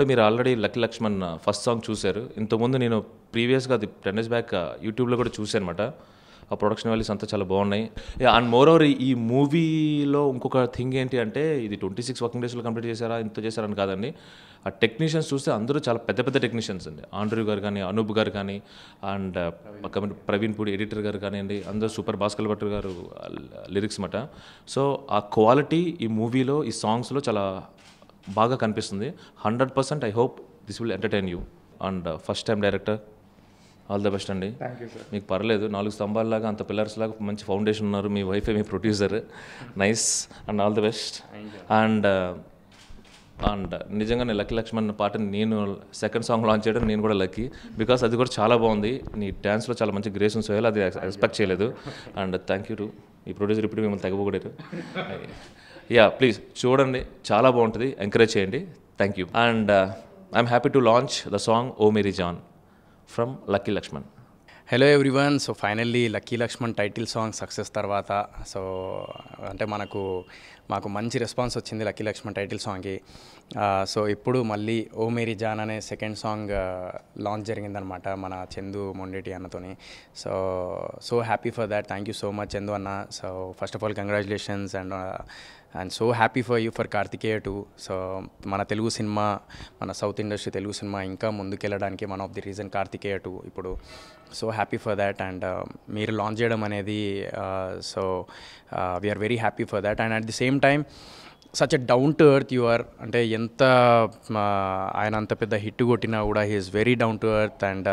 హలోడు మీరు already lucky Lakshman first song చూశారు. ఇంతకుముందు నేను ప్రీవియస్గా అది టెన్ డేస్ బ్యాక్ యూట్యూబ్లో కూడా చూశాను అనమాట ఆ ప్రొడక్షన్ వాల్యూస్ అంతా చాలా బాగున్నాయి. అండ్ మోర్ ఓవర్ ఈ మూవీలో ఇంకొక థింగ్ ఏంటి అంటే ఇది ట్వంటీ సిక్స్ వర్కింగ్ డేస్లో కంప్లీట్ చేశారా ఇంత చేశారని కాదండి. ఆ టెక్నీషియన్స్ చూస్తే అందరూ చాలా పెద్ద పెద్ద టెక్నీషియన్స్ అండి. ఆండ్రూ గారు కానీ అనూప్ గారు కానీ అండ్ పక్కన ప్రవీణ్ పూడి ఎడిటర్ గారు కానివ్వండి అందరూ సూపర్ భాస్కర్ భట్ గారు లిరిక్స్ మాట సో ఆ క్వాలిటీ ఈ మూవీలో ఈ సాంగ్స్లో చాలా బాగా కనిపిస్తుంది. Hundred percent I hope this will entertain you. And first time director all the best అండి. మీకు పర్లేదు. నాలుగు స్తంభాలలాగా అంత పిల్లర్స్ లాగా మంచి ఫౌండేషన్ ఉన్నారు. మీ వైఫే మీ producer nice and all the best and and నిజంగానే లక్కీ లక్ష్మణ్ పాటని నేను సెకండ్ సాంగ్ లాంచ్ చేయడం నేను కూడా లక్కీ బికాస్ అది కూడా చాలా బాగుంది. నీ డ్యాన్స్లో చాలా మంచి గ్రేస్ ఉంది. సోయాల్ అది ఎక్స్పెక్ట్ చేయలేదు. అండ్ థ్యాంక్ యూ టు ఈ ప్రొడ్యూసర్ ఇప్పుడు మిమ్మల్ని తగ్గబోకూడదు యా ప్లీజ్ చూడండి. చాలా బాగుంటుంది. ఎంకరేజ్ చేయండి. Thank you and I'm happy to launch the song O Meri Jaan from lucky Lakshman hello everyone so finally lucky Lakshman title song success తర్వాత. So అంటే మనకు మాకు మంచి రెస్పాన్స్ వచ్చింది లక్కీ లక్ష్మణ్ టైటిల్ సాంగ్కి సో ఇప్పుడు మళ్ళీ ఓ మేరీ జాన్ అనే సెకండ్ సాంగ్ లాంచ్ జరిగిందనమాట మన Chandu Mondeti అన్నతోని. So so happy for that thank you so much Chandu అన్న. So first of all congratulations and and so happy for you for Karthikeya two so మన Telugu cinema మన south industry Telugu cinema ఇంకా ముందుకెళ్ళడానికి one of the reason Karthikeya two ఇప్పుడు so happy for that and మీరు launch చేయడం అనేది so we're very happy for that and at the same time such a down to earth you are అంటే ఎంత uh, ఆయన అంత పెద్ద hit కొట్టినా కూడా he is very down to earth and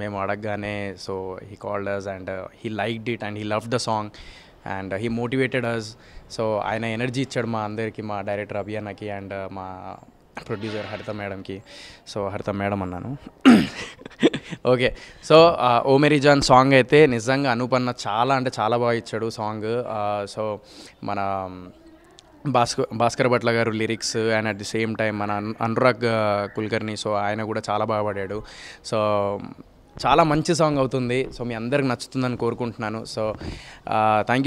మేము అడగగానే so he called us and he liked it and he love the song and he motivated us so ఆయన ఎనర్జీ ఇచ్చాడు మా అందరికీ మా డైరెక్టర్ అభియానకి అండ్ మా ప్రొడ్యూసర్ హరిత మేడంకి. సో హరిత మేడం అన్నాను. Okay. So O Meri Jaan song అయితే నిజంగా అనుపన్న చాలా అంటే చాలా బాగా ఇచ్చాడు సాంగ్. సో మన Bhaskar Bhaskar Bhatla garu lyrics and at the same time మన అనురాగ్ కుల్కర్ణి కుల్కర్ని సో ఆయన కూడా చాలా బాగా పాడాడు. సో చాలా మంచి సాంగ్ అవుతుంది. సో మీ అందరికి నచ్చుతుందని కోరుకుంటున్నాను. So thank you